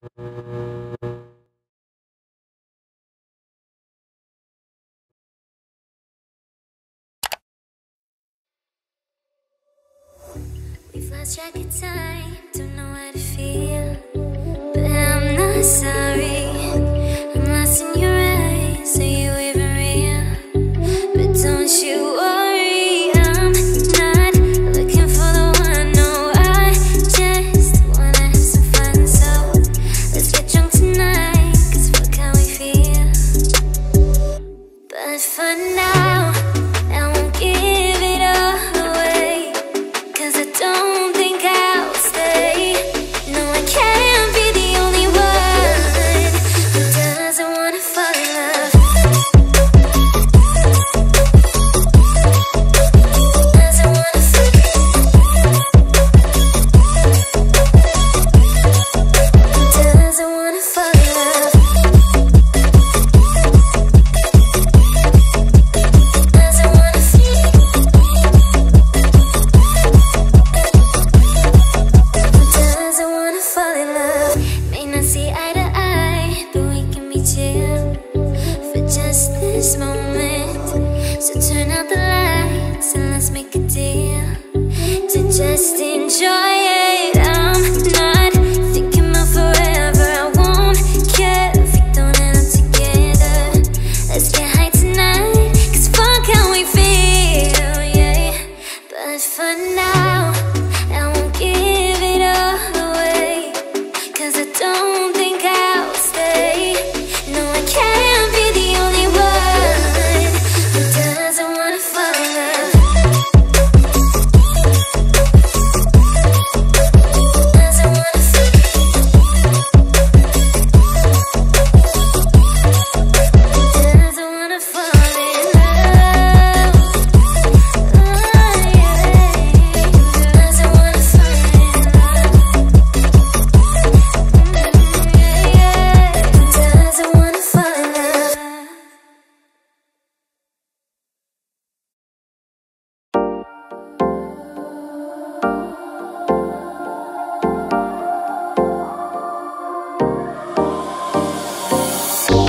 We've lost track of time, don't know how to feel, but I'm not sorry.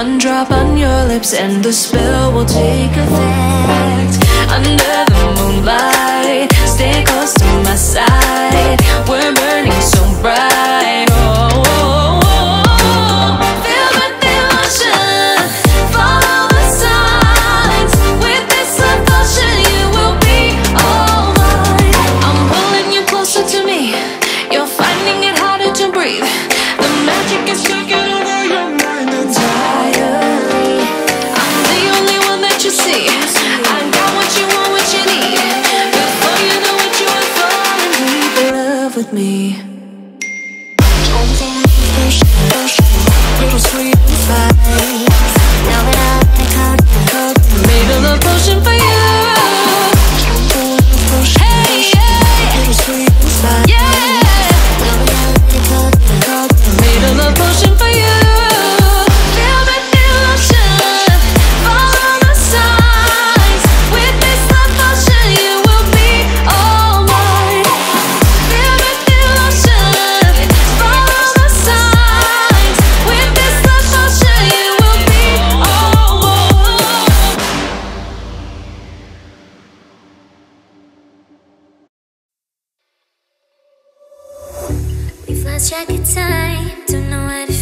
One drop on your lips and the spell will take effect. Under the moonlight, stay close to my side. We're me. Track of time, don't know how to.